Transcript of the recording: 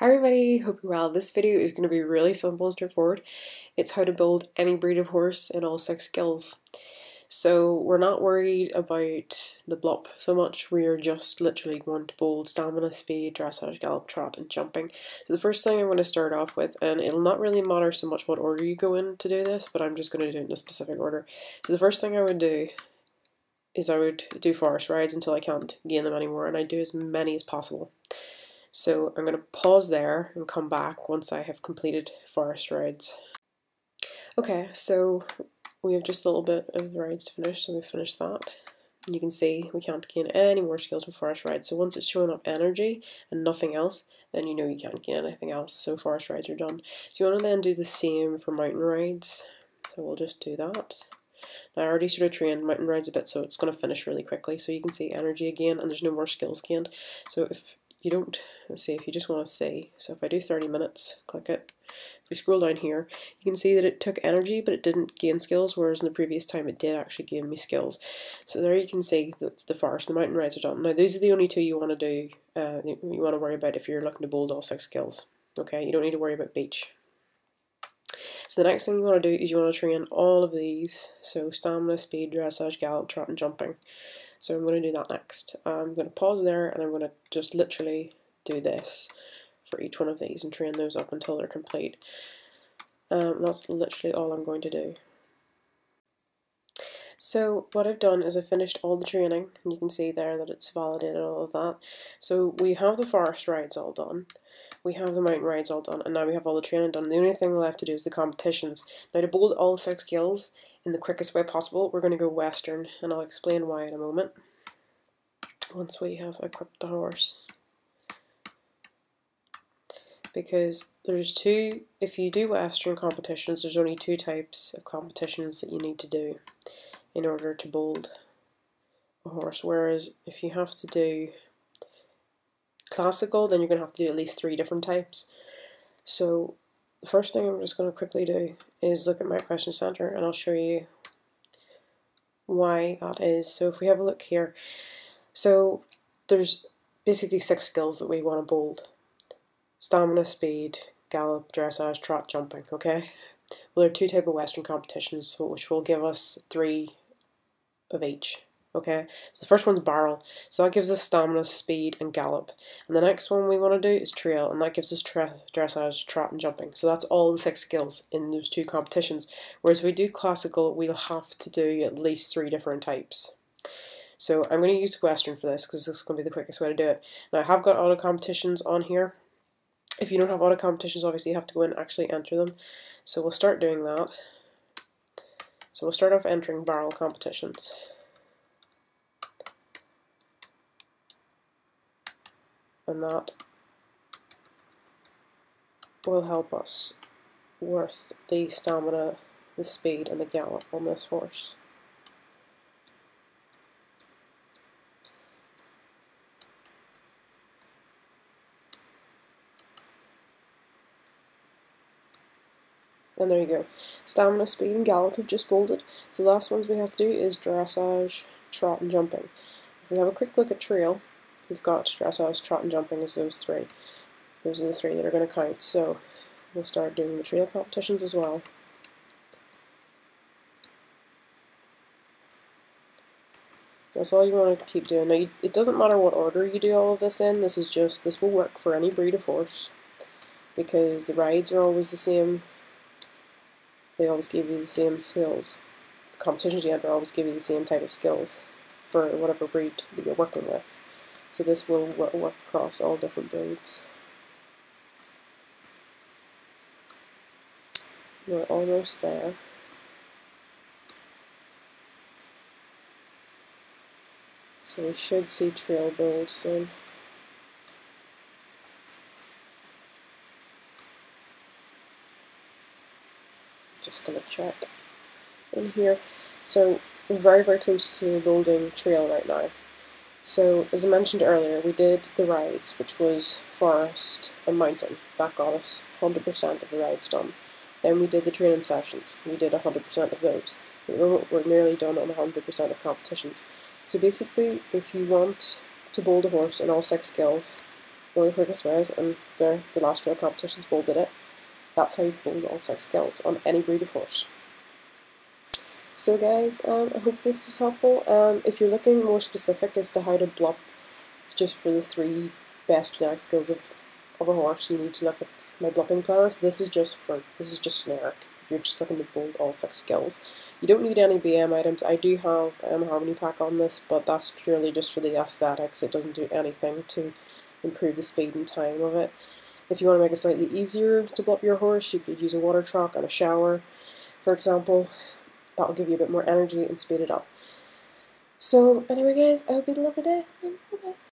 Hi everybody, hope you're well. This video is going to be really simple and straightforward. It's how to build any breed of horse in all six skills. So we're not worried about the blup so much, we are just literally going to build stamina, speed, dressage, gallop, trot and jumping. So the first thing I'm going to start off with, and it'll not really matter so much what order you go in to do this, but I'm just going to do it in a specific order. So the first thing I would do is I would do forest rides until I can't gain them anymore and I do as many as possible. So I'm going to pause there and come back once I have completed forest rides. Okay, so we have just a little bit of rides to finish, so we finished that. And you can see we can't gain any more skills for forest rides. So once it's showing up energy and nothing else, then you know you can't gain anything else. So forest rides are done. So you want to then do the same for mountain rides. So we'll just do that. Now I already sort of trained mountain rides a bit, so it's going to finish really quickly. So you can see energy again, and there's no more skills gained. So if you don't, let's see, if you just want to see, so if I do 30 minutes, click it, if we scroll down here, you can see that it took energy, but it didn't gain skills, whereas in the previous time it did actually gain me skills. So there you can see that the forest, the mountain rides are done. Now these are the only two you want to do, uh, you want to worry about if you're looking to build all six skills. Okay, you don't need to worry about beach. So the next thing you want to do is you want to train all of these, so stamina, speed, dressage, gallop, trot and jumping. So I'm going to do that next. I'm going to pause there and I'm going to just literally do this for each one of these and train those up until they're complete. Um, that's literally all I'm going to do. So what I've done is I've finished all the training and you can see there that it's validated all of that. So we have the forest rides all done, we have the mountain rides all done, and now we have all the training done. The only thing left to do is the competitions. Now to build all six skills, in the quickest way possible, we're going to go western, and I'll explain why in a moment, once we have equipped the horse. Because there's two, if you do western competitions, there's only two types of competitions that you need to do in order to bold a horse, whereas if you have to do classical, then you're going to have to do at least three different types. So the first thing I'm just going to quickly do is look at my equestrian center and I'll show you why that is. So if we have a look here, so there's basically six skills that we want to bold. Stamina, speed, gallop, dressage, trot, jumping, okay? Well, there are two type of Western competitions, which will give us three of each. Okay, so the first one's barrel, so that gives us stamina, speed, and gallop. And the next one we want to do is trail, and that gives us dressage, trot, and jumping. So that's all the six skills in those two competitions. Whereas if we do classical, we'll have to do at least three different types. So I'm going to use Western for this because this is going to be the quickest way to do it. Now I have got auto competitions on here. If you don't have auto competitions, obviously you have to go in and actually enter them. So we'll start doing that. So we'll start off entering barrel competitions. And that will help us worth the stamina, the speed and the gallop on this horse. And there you go. Stamina, speed and gallop have just bolded. So the last ones we have to do is dressage, trot and jumping. If we have a quick look at trail, we've got dressage, trot, and jumping as those three. Those are the three that are going to count. So we'll start doing the trail competitions as well. That's all you want to keep doing. Now, you, it doesn't matter what order you do all of this in. This is just, this will work for any breed of horse because the rides are always the same. They always give you the same skills. The competitions you enter always give you the same type of skills for whatever breed that you're working with. So this will work across all different breeds. We're almost there. So we should see trail builds soon. Just gonna check in here. So we're very very close to building trail right now. So, as I mentioned earlier, we did the rides, which was forest and mountain. That got us 100% of the rides done. Then we did the training sessions. We did 100% of those. We were, we're nearly done on 100% of competitions. So basically, if you want to bold a horse in all six skills, one of the quickest ways, and the, the last trail competitions Bull did it. That's how you build all six skills on any breed of horse. So guys, um, I hope this was helpful. Um, if you're looking more specific as to how to blup just for the three best genetic skills of, of a horse, you need to look at my blupping playlist. This is just for this is just generic. If you're just looking to build all six skills, you don't need any BM items. I do have um, Harmony Pack on this, but that's purely just for the aesthetics. It doesn't do anything to improve the speed and time of it. If you want to make it slightly easier to blup your horse, you could use a water trough and a shower, for example. That will give you a bit more energy and speed it up. So anyway guys, I hope you a lovely day. Bye